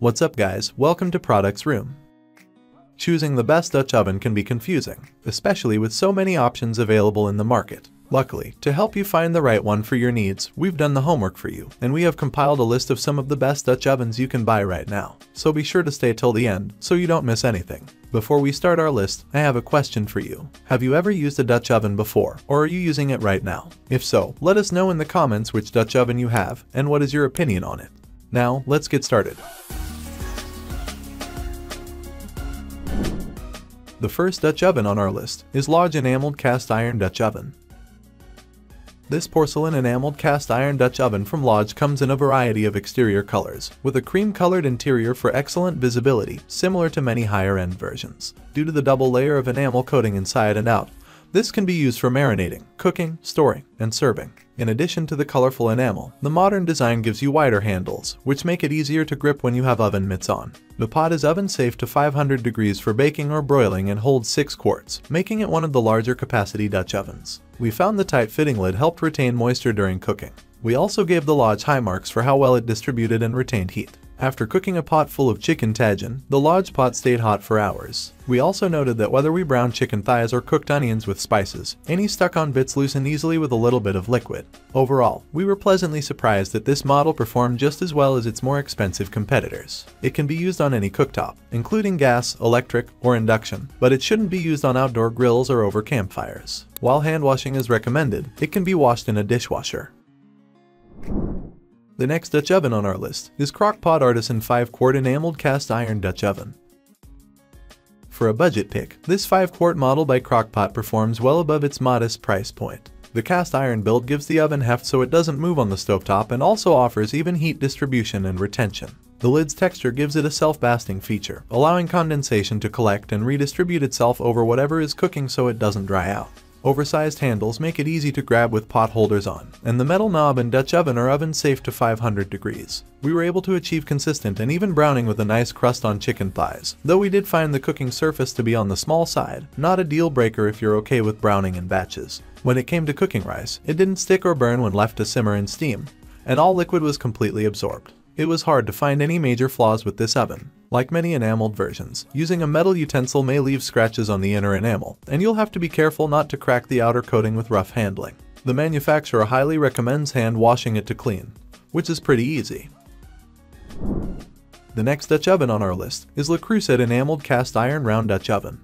What's up guys, welcome to Products Room. Choosing the best Dutch oven can be confusing, especially with so many options available in the market. Luckily, to help you find the right one for your needs, we've done the homework for you, and we have compiled a list of some of the best Dutch ovens you can buy right now. So be sure to stay till the end, so you don't miss anything. Before we start our list, I have a question for you. Have you ever used a Dutch oven before, or are you using it right now? If so, let us know in the comments which Dutch oven you have, and what is your opinion on it. Now, let's get started. The first Dutch oven on our list is Lodge Enameled Cast Iron Dutch Oven. This porcelain enameled cast iron Dutch oven from Lodge comes in a variety of exterior colors, with a cream-colored interior for excellent visibility, similar to many higher-end versions. Due to the double layer of enamel coating inside and out, this can be used for marinating, cooking, storing, and serving. In addition to the colorful enamel, the modern design gives you wider handles, which make it easier to grip when you have oven mitts on. The pot is oven safe to 500 degrees for baking or broiling and holds 6 quarts, making it one of the larger capacity Dutch ovens. We found the tight fitting lid helped retain moisture during cooking. We also gave the Lodge high marks for how well it distributed and retained heat. After cooking a pot full of chicken tagine, the large pot stayed hot for hours. We also noted that whether we browned chicken thighs or cooked onions with spices, any stuck-on bits loosened easily with a little bit of liquid. Overall, we were pleasantly surprised that this model performed just as well as its more expensive competitors. It can be used on any cooktop, including gas, electric, or induction, but it shouldn't be used on outdoor grills or over campfires. While hand washing is recommended, it can be washed in a dishwasher. The next Dutch oven on our list is Crock-Pot Artisan 5-quart enameled cast iron Dutch oven. For a budget pick, this 5-quart model by Crock-Pot performs well above its modest price point. The cast iron build gives the oven heft so it doesn't move on the stovetop and also offers even heat distribution and retention. The lid's texture gives it a self-basting feature, allowing condensation to collect and redistribute itself over whatever is cooking so it doesn't dry out. Oversized handles make it easy to grab with pot holders on, and the metal knob and Dutch oven are oven safe to 500 degrees. We were able to achieve consistent and even browning with a nice crust on chicken thighs, though we did find the cooking surface to be on the small side, not a deal breaker if you're okay with browning in batches. When it came to cooking rice, it didn't stick or burn when left to simmer in steam, and all liquid was completely absorbed. It was hard to find any major flaws with this oven. Like many enameled versions, using a metal utensil may leave scratches on the inner enamel, and you'll have to be careful not to crack the outer coating with rough handling. The manufacturer highly recommends hand washing it to clean, which is pretty easy. The next Dutch oven on our list is Le Creuset Enameled Cast Iron Round Dutch Oven.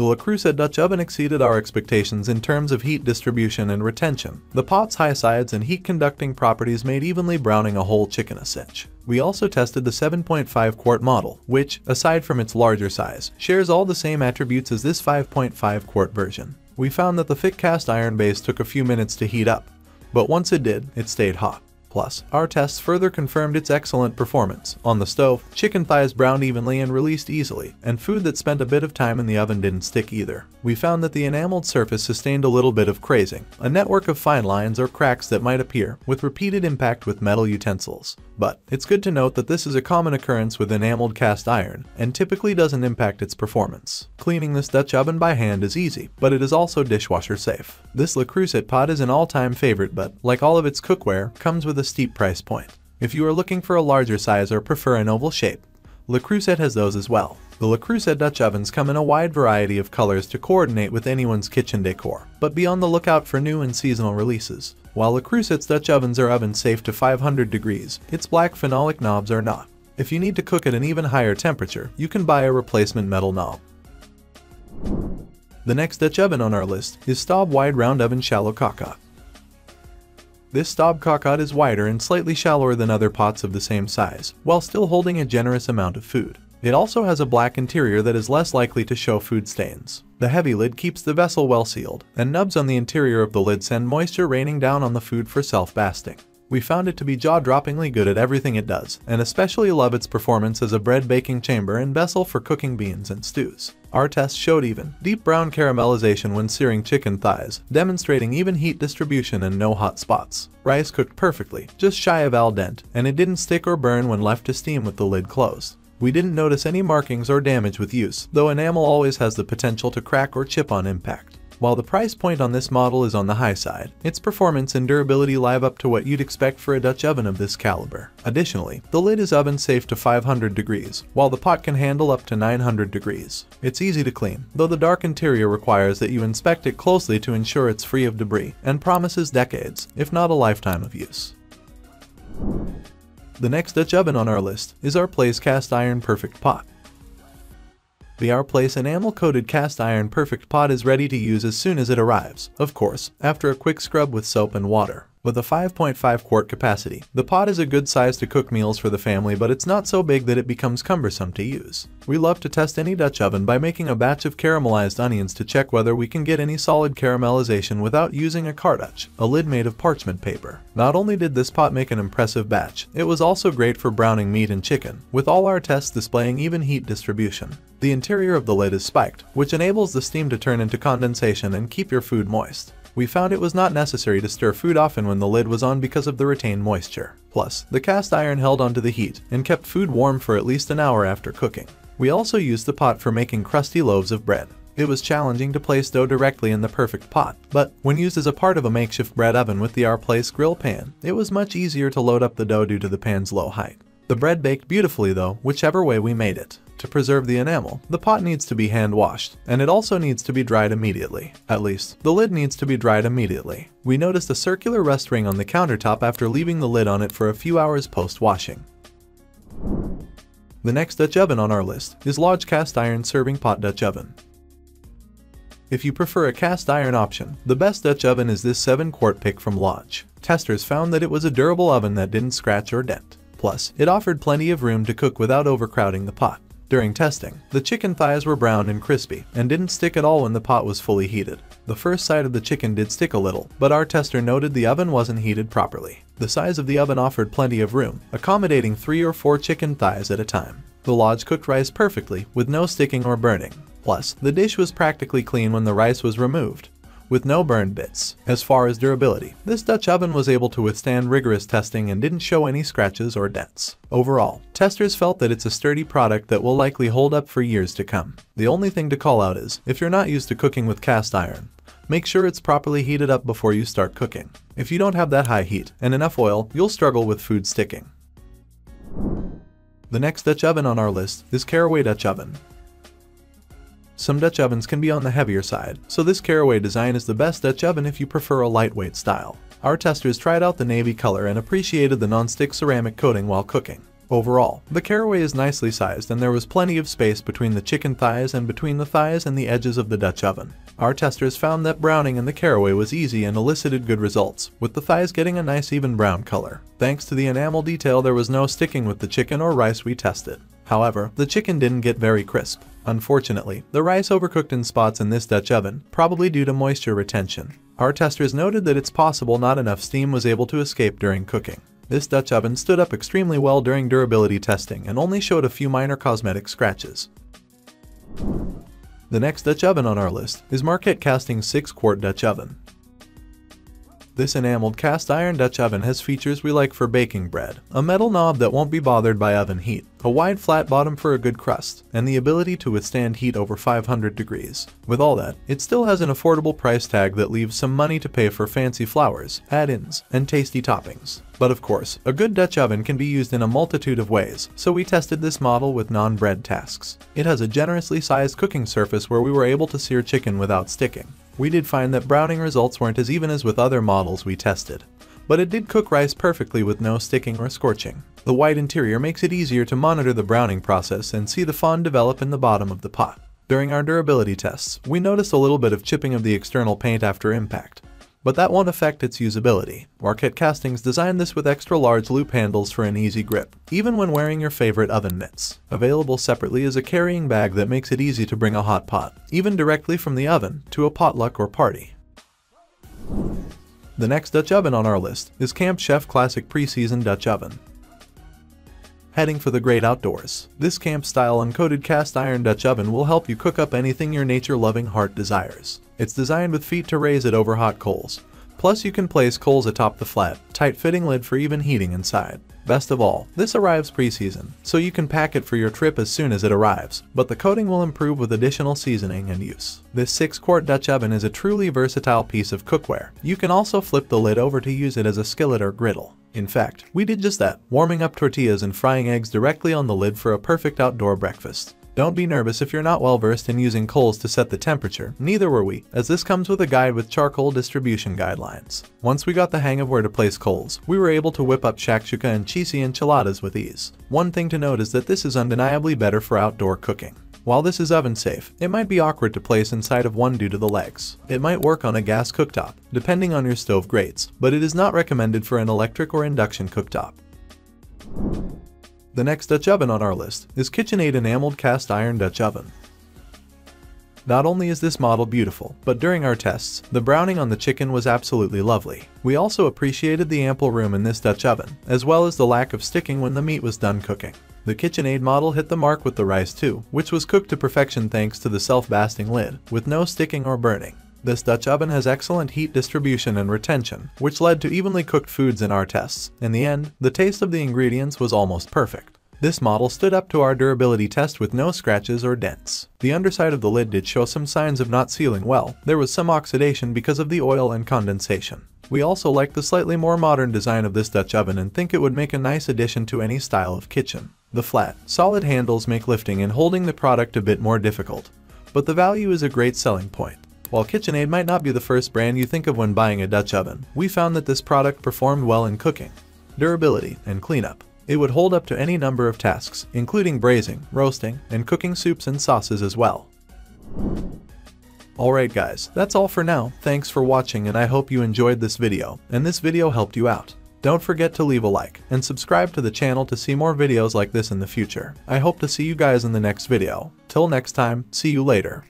The Le Creuset Dutch oven exceeded our expectations in terms of heat distribution and retention. The pot's high sides and heat conducting properties made evenly browning a whole chicken a cinch. We also tested the 7.5 quart model, which, aside from its larger size, shares all the same attributes as this 5.5 quart version. We found that the thick cast iron base took a few minutes to heat up, but once it did, it stayed hot. Plus, our tests further confirmed its excellent performance. On the stove, chicken thighs browned evenly and released easily, and food that spent a bit of time in the oven didn't stick either. We found that the enameled surface sustained a little bit of crazing, a network of fine lines or cracks that might appear with repeated impact with metal utensils. But it's good to note that this is a common occurrence with enameled cast iron, and typically doesn't impact its performance. Cleaning this Dutch oven by hand is easy, but it is also dishwasher safe. This Le Creuset pot is an all-time favorite but, like all of its cookware, comes with a steep price point. If you are looking for a larger size or prefer an oval shape, Le Creuset has those as well. The Le Creuset Dutch ovens come in a wide variety of colors to coordinate with anyone's kitchen decor, but be on the lookout for new and seasonal releases. While the Creuset's Dutch ovens are oven safe to 500 degrees, its black phenolic knobs are not. If you need to cook at an even higher temperature, you can buy a replacement metal knob. The next Dutch oven on our list is Staub Wide Round Oven Shallow Cocotte. This Staub cocotte is wider and slightly shallower than other pots of the same size, while still holding a generous amount of food. It also has a black interior that is less likely to show food stains. The heavy lid keeps the vessel well sealed, and nubs on the interior of the lid send moisture raining down on the food for self-basting. We found it to be jaw-droppingly good at everything it does, and especially love its performance as a bread baking chamber and vessel for cooking beans and stews. Our tests showed even, deep brown caramelization when searing chicken thighs, demonstrating even heat distribution and no hot spots. Rice cooked perfectly, just shy of al dente, and it didn't stick or burn when left to steam with the lid closed. We didn't notice any markings or damage with use, though enamel always has the potential to crack or chip on impact. While the price point on this model is on the high side, its performance and durability live up to what you'd expect for a Dutch oven of this caliber. Additionally, the lid is oven safe to 500 degrees, while the pot can handle up to 900 degrees. It's easy to clean, though the dark interior requires that you inspect it closely to ensure it's free of debris, and promises decades, if not a lifetime of use. The next Dutch oven on our list is our Place Cast Iron Perfect Pot. The Our Place enamel-coated cast iron perfect pot is ready to use as soon as it arrives, of course, after a quick scrub with soap and water. With a 5.5 quart capacity, the pot is a good size to cook meals for the family but it's not so big that it becomes cumbersome to use. We love to test any Dutch oven by making a batch of caramelized onions to check whether we can get any solid caramelization without using a cartouche, a lid made of parchment paper. Not only did this pot make an impressive batch, it was also great for browning meat and chicken, with all our tests displaying even heat distribution. The interior of the lid is spiked, which enables the steam to turn into condensation and keep your food moist. We found it was not necessary to stir food often when the lid was on because of the retained moisture. Plus, the cast iron held onto the heat and kept food warm for at least an hour after cooking. We also used the pot for making crusty loaves of bread. It was challenging to place dough directly in the perfect pot, but when used as a part of a makeshift bread oven with the Our Place grill pan, it was much easier to load up the dough due to the pan's low height. The bread baked beautifully though, whichever way we made it. To preserve the enamel, the pot needs to be hand washed, and it also needs to be dried immediately. At least, the lid needs to be dried immediately. We noticed a circular rust ring on the countertop after leaving the lid on it for a few hours post-washing. The next Dutch oven on our list is Lodge Cast Iron Serving Pot Dutch Oven. If you prefer a cast iron option, the best Dutch oven is this 7 quart pick from Lodge. Testers found that it was a durable oven that didn't scratch or dent. Plus, it offered plenty of room to cook without overcrowding the pot. During testing, the chicken thighs were brown and crispy and didn't stick at all when the pot was fully heated. The first side of the chicken did stick a little, but our tester noted the oven wasn't heated properly. The size of the oven offered plenty of room, accommodating three or four chicken thighs at a time. The Lodge cooked rice perfectly, with no sticking or burning. Plus, the dish was practically clean when the rice was removed with no burn bits. As far as durability, this Dutch oven was able to withstand rigorous testing and didn't show any scratches or dents. Overall, testers felt that it's a sturdy product that will likely hold up for years to come. The only thing to call out is, if you're not used to cooking with cast iron, make sure it's properly heated up before you start cooking. If you don't have that high heat and enough oil, you'll struggle with food sticking. The next Dutch oven on our list is Caraway Dutch Oven. Some Dutch ovens can be on the heavier side, so this Caraway design is the best Dutch oven if you prefer a lightweight style. Our testers tried out the navy color and appreciated the non-stick ceramic coating while cooking. Overall, the caraway is nicely sized and there was plenty of space between the chicken thighs and between the thighs and the edges of the Dutch oven. Our testers found that browning in the caraway was easy and elicited good results, with the thighs getting a nice even brown color. Thanks to the enamel detail there was no sticking with the chicken or rice we tested. However, the chicken didn't get very crisp. Unfortunately, the rice overcooked in spots in this Dutch oven, probably due to moisture retention. Our testers noted that it's possible not enough steam was able to escape during cooking. This Dutch oven stood up extremely well during durability testing and only showed a few minor cosmetic scratches. The next Dutch oven on our list is Marquette Casting 6 quart Dutch oven. This enameled cast iron Dutch oven has features we like for baking bread, a metal knob that won't be bothered by oven heat, a wide flat bottom for a good crust, and the ability to withstand heat over 500 degrees. With all that, it still has an affordable price tag that leaves some money to pay for fancy flours, add-ins, and tasty toppings. But of course, a good Dutch oven can be used in a multitude of ways, so we tested this model with non-bread tasks. It has a generously sized cooking surface where we were able to sear chicken without sticking. We did find that browning results weren't as even as with other models we tested, but it did cook rice perfectly with no sticking or scorching. The white interior makes it easier to monitor the browning process and see the fond develop in the bottom of the pot. During our durability tests, we noticed a little bit of chipping of the external paint after impact, but that won't affect its usability. Marquette Castings designed this with extra large loop handles for an easy grip, even when wearing your favorite oven mitts. Available separately is a carrying bag that makes it easy to bring a hot pot, even directly from the oven, to a potluck or party. The next Dutch oven on our list is Camp Chef Classic Pre-Seasoned Dutch Oven. Heading for the great outdoors, this camp-style uncoated cast iron Dutch oven will help you cook up anything your nature-loving heart desires. It's designed with feet to raise it over hot coals, Plus you can place coals atop the flat, tight-fitting lid for even heating inside. Best of all, this arrives pre-seasoned, so you can pack it for your trip as soon as it arrives, but the coating will improve with additional seasoning and use. This 6-quart Dutch oven is a truly versatile piece of cookware. You can also flip the lid over to use it as a skillet or griddle. In fact, we did just that, warming up tortillas and frying eggs directly on the lid for a perfect outdoor breakfast. Don't be nervous if you're not well versed in using coals to set the temperature, neither were we, as this comes with a guide with charcoal distribution guidelines. Once we got the hang of where to place coals, we were able to whip up shakshuka and cheesy enchiladas with ease. One thing to note is that this is undeniably better for outdoor cooking. While this is oven safe, it might be awkward to place inside of one due to the legs. It might work on a gas cooktop, depending on your stove grates, but it is not recommended for an electric or induction cooktop. The next Dutch oven on our list is KitchenAid enameled cast iron Dutch oven. Not only is this model beautiful, but during our tests, the browning on the chicken was absolutely lovely. We also appreciated the ample room in this Dutch oven, as well as the lack of sticking when the meat was done cooking. The KitchenAid model hit the mark with the rice too, which was cooked to perfection thanks to the self-basting lid, with no sticking or burning. This Dutch oven has excellent heat distribution and retention, which led to evenly cooked foods in our tests. In the end, the taste of the ingredients was almost perfect. This model stood up to our durability test with no scratches or dents. The underside of the lid did show some signs of not sealing well. There was some oxidation because of the oil and condensation. We also like the slightly more modern design of this Dutch oven and think it would make a nice addition to any style of kitchen. The flat, solid handles make lifting and holding the product a bit more difficult, but the value is a great selling point. While KitchenAid might not be the first brand you think of when buying a Dutch oven, we found that this product performed well in cooking, durability, and cleanup. It would hold up to any number of tasks, including braising, roasting, and cooking soups and sauces as well. Alright guys, that's all for now, thanks for watching and I hope you enjoyed this video, and this video helped you out. Don't forget to leave a like, and subscribe to the channel to see more videos like this in the future. I hope to see you guys in the next video. Till next time, see you later.